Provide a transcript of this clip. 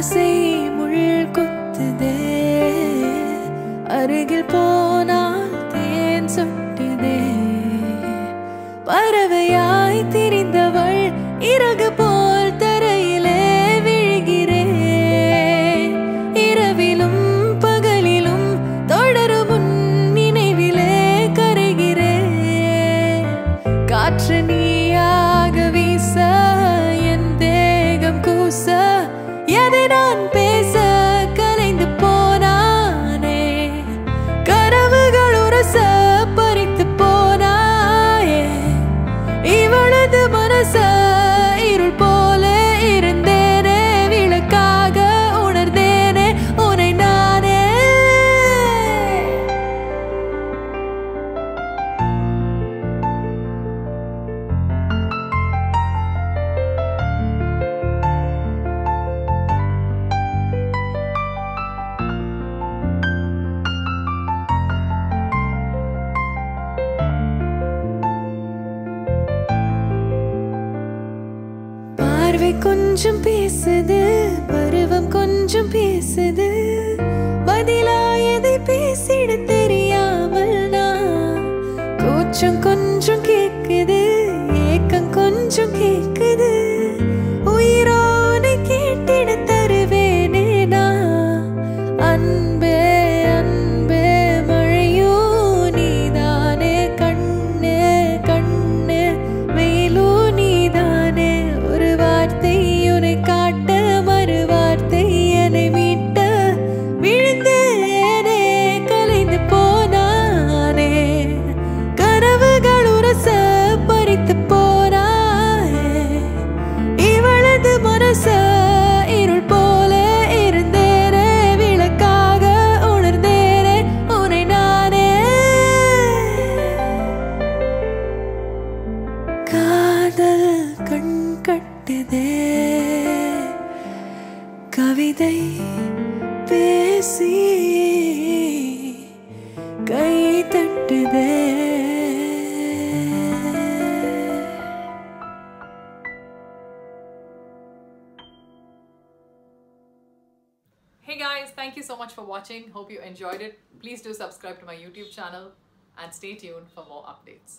ஆசை முள் குத்துதே. அருகில் போனால் தேன் சுட்டுதே. பறவையாய் திரிந்தவள் இறகு போல் தரையிலே விழுகிறேன் இரவிலும் பகலிலும் தொடரும் நினைவிலே கருகிறேன் காற்று நீ đơn கொஞ்சம் பேசுது பருவம் கொஞ்சம் பேசுது. பதிலா எதை பேசிட தெரியாமல் நான் கூச்சம் கொஞ்சம் கேக்குது ஏக்கம் கொஞ்சம் கே எனது மனச இருள் போல இருந்தேனே விளக்காக உணர்ந்தேனே உனை நானே. காதல் கண் கட்டுதே. கவிதை பேசி கை தட்டுதே. Guys, thank you so much for watching. Hope you enjoyed it. Please do subscribe to my YouTube channel and stay tuned for more updates.